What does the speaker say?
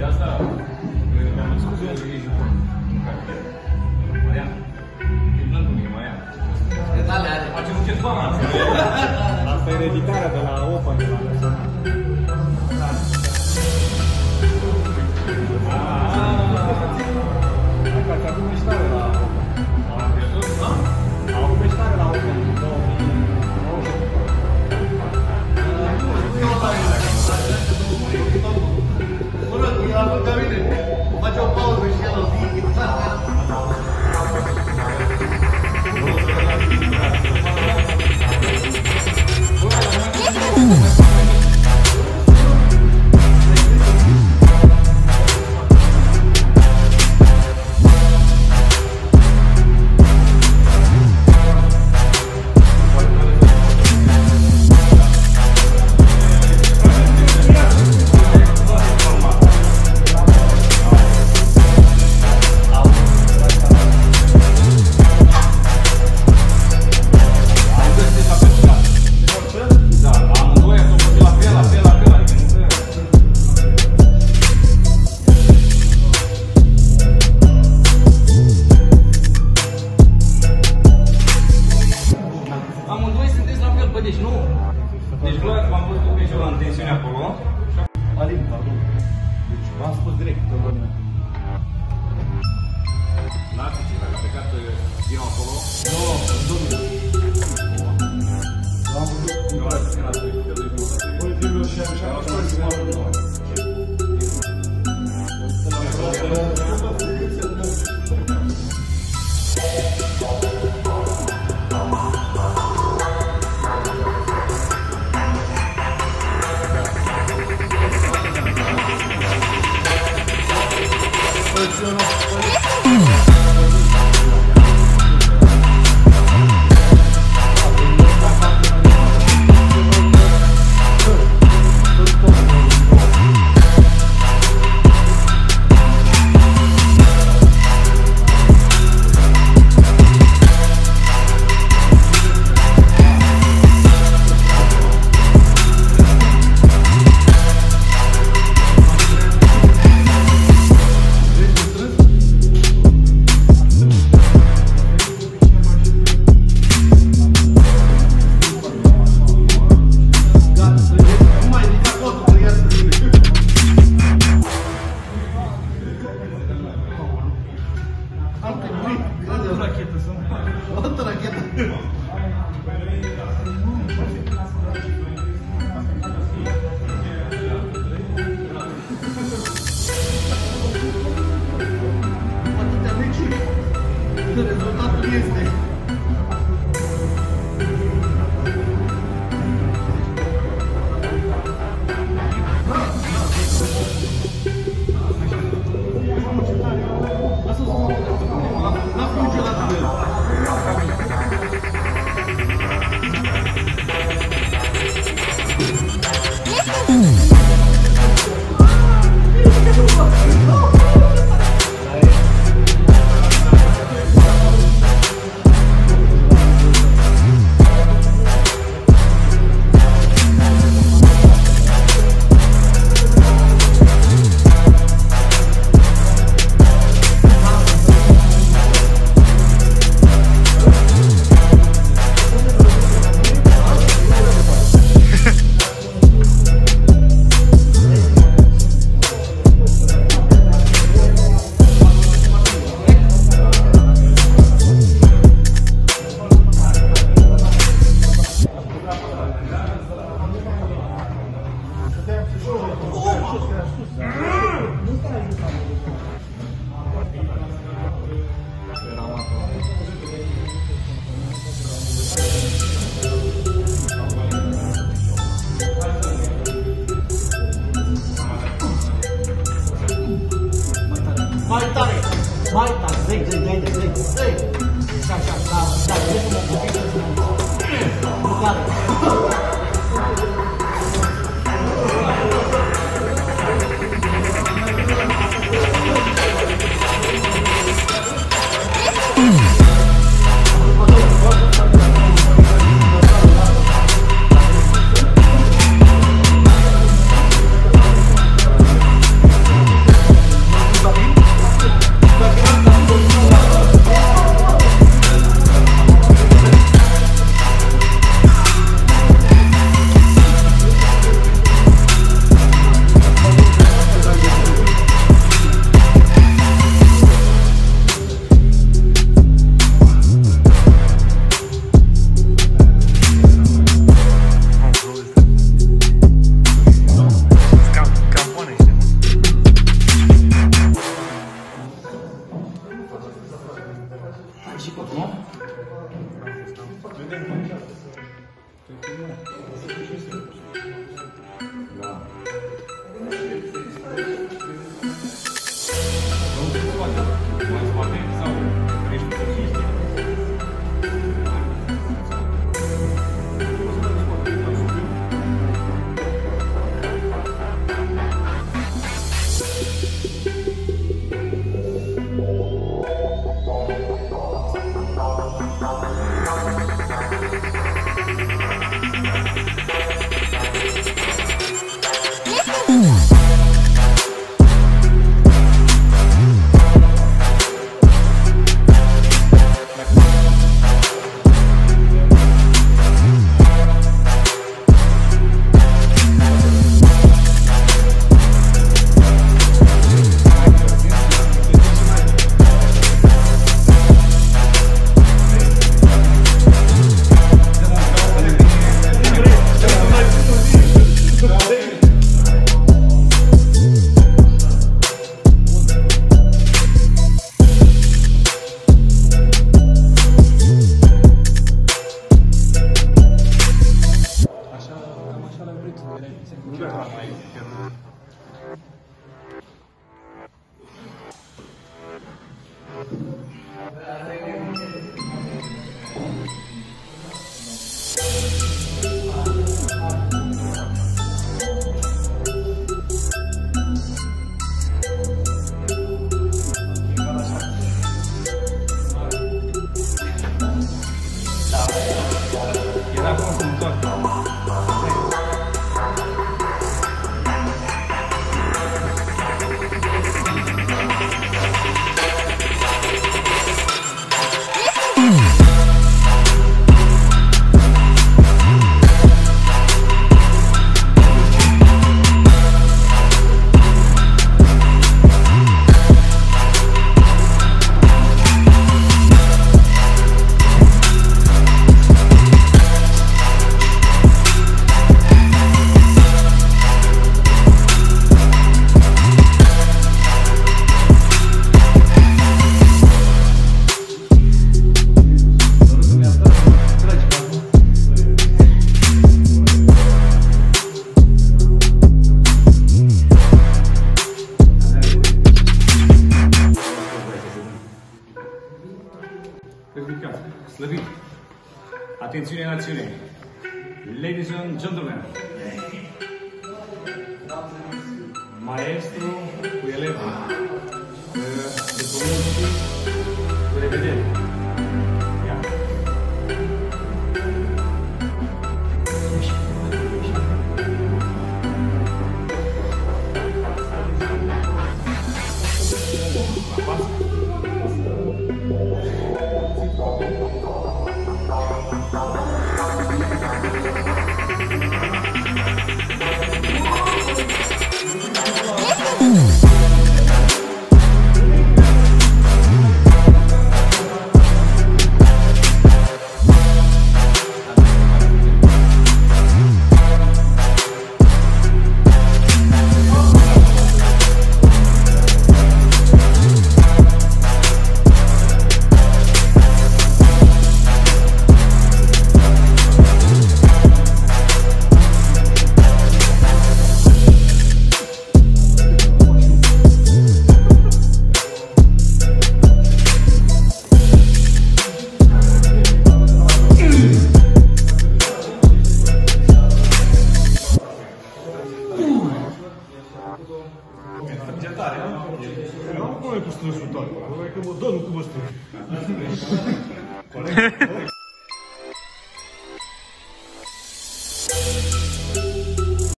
de asta, am discuția de ei Jupon. Marian. Criminalul e Marian. Detalii are. Face un ceva, Asta e editarea de la Opa, de la Național. Ah, e? ah, ah, ah, ah, ah, ah, Matic, avete? No, non so dove. No, non so. No, non so. Quanto racchetta sono? Quanto racchetta? 有点方向的时候 Ladies and gentlemen, maestro Cueleva, eh, de comienzo, prevedente.